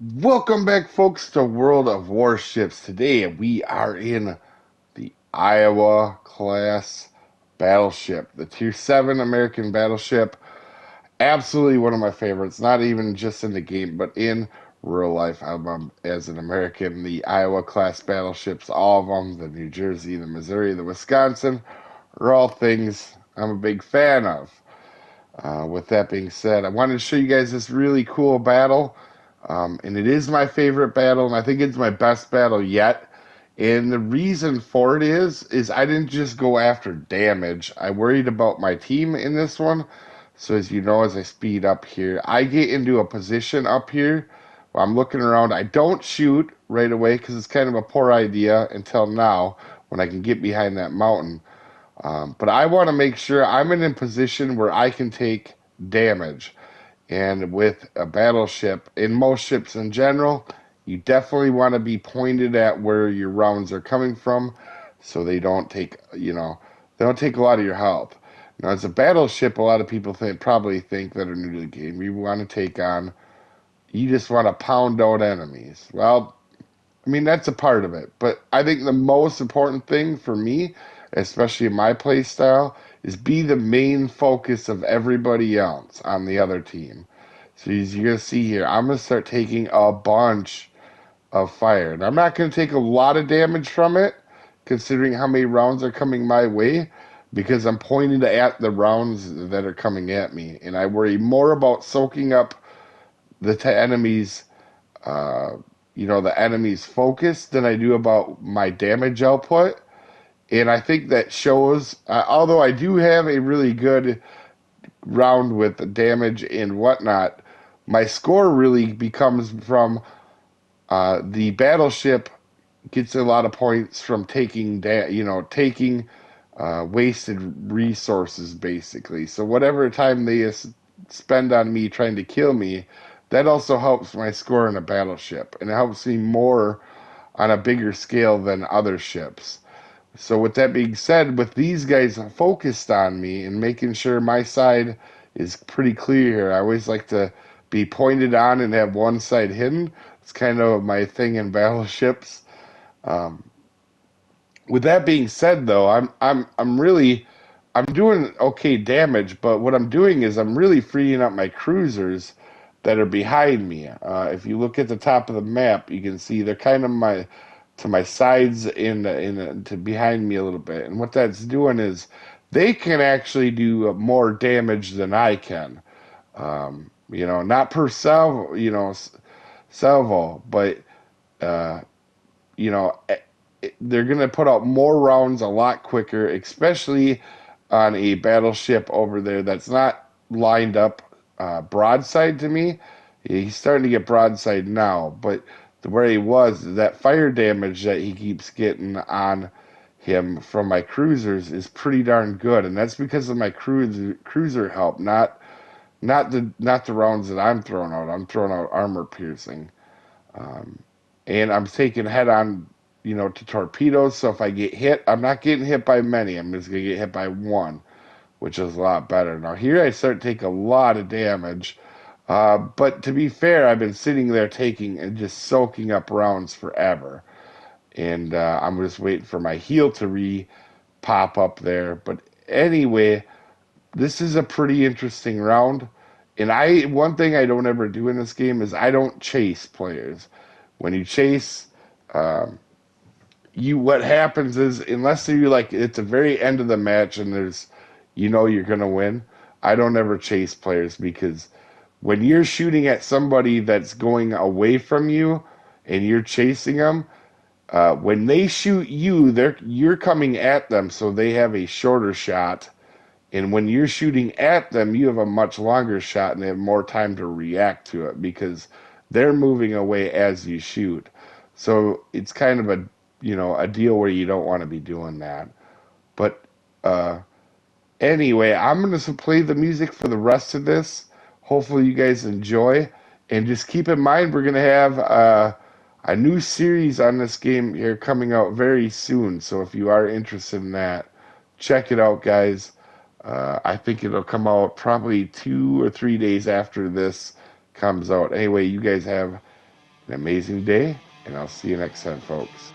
Welcome back, folks, to World of Warships. Today we are in the Iowa class battleship, the Tier 7 American battleship. Absolutely one of my favorites, not even just in the game, but in real life. I'm, um, as an American, the Iowa class battleships, all of them, the New Jersey, the Missouri, the Wisconsin, are all things I'm a big fan of. Uh, with that being said, I wanted to show you guys this really cool battle. Um, and it is my favorite battle, and I think it's my best battle yet. And the reason for it is, is I didn't just go after damage. I worried about my team in this one. So as you know, as I speed up here, I get into a position up here where I'm looking around. I don't shoot right away because it's kind of a poor idea until now when I can get behind that mountain. Um, but I want to make sure I'm in a position where I can take damage. And with a battleship, in most ships in general, you definitely want to be pointed at where your rounds are coming from so they don't take, you know, they don't take a lot of your health. Now, as a battleship, a lot of people think probably think that are new to the game, you want to take on, you just want to pound out enemies. Well, I mean, that's a part of it. But I think the most important thing for me, especially in my play style, is be the main focus of everybody else on the other team. So as you're to see here, I'm to start taking a bunch of fire. And I'm not to take a lot of damage from it, considering how many rounds are coming my way, because I'm pointing at the rounds that are coming at me. And I worry more about soaking up the t- enemy's, uh, you know, the enemy's focus than I do about my damage output and I think that shows. Uh, although I do have a really good round with damage and whatnot, my score really becomes from uh, the battleship gets a lot of points from taking da- you know taking uh, wasted resources basically. So whatever time they spend on me trying to kill me, that also helps my score in a battleship, and it helps me more on a bigger scale than other ships. So, with that being said, with these guys focused on me and making sure my side is pretty clear here, I always like to be pointed on and have one side hidden. It's kind of my thing in battleships. Um, with that being said, though, I'm I'm I'm really I'm doing okay damage, but what I'm doing is I'm really freeing up my cruisers that are behind me. Uh, if you look at the top of the map, you can see they're kind of my to my sides and in to behind me a little bit. And what that's doing is they can actually do more damage than I can. Um, you know, not per salvo, you know, salvo, but uh, you know, eh, eh, they're going to put out more rounds a lot quicker, especially on a battleship over there that's not lined up uh, broadside to me. He's starting to get broadside now, but where he was, that fire damage that he keeps getting on him from my cruisers is pretty darn good, and that's because of my cruiser cruiser help, not not the not the rounds that I'm throwing out. I'm throwing out armor piercing, um, and I'm taking head on, you know, to torpedoes. So if I get hit, I'm not getting hit by many. I'm just gonna get hit by one, which is a lot better. Now here I start taking a lot of damage uh, but to be fair, I've been sitting there taking and just soaking up rounds forever. And uh, I'm just waiting for my heal to re pop up there. But anyway, this is a pretty interesting round. And I one thing I don't ever do in this game is I don't chase players. When you chase, um, you what happens is unless you like it's the very end of the match and there's you know you're gonna win. I don't ever chase players because when you're shooting at somebody that's going away from you and you're chasing them, uh, when they shoot you, they're you're coming at them, so they have a shorter shot. And when you're shooting at them, you have a much longer shot and they have more time to react to it because they're moving away as you shoot. So it's kind of a you know a deal where you don't want to be doing that. But uh, anyway, I'm gonna play the music for the rest of this Hopefully, you guys enjoy. And just keep in mind, we're going to have uh, a new series on this game here coming out very soon. So if you are interested in that, check it out, guys. Uh, I think it'll come out probably two or three days after this comes out. Anyway, you guys have an amazing day, and I'll see you next time, folks.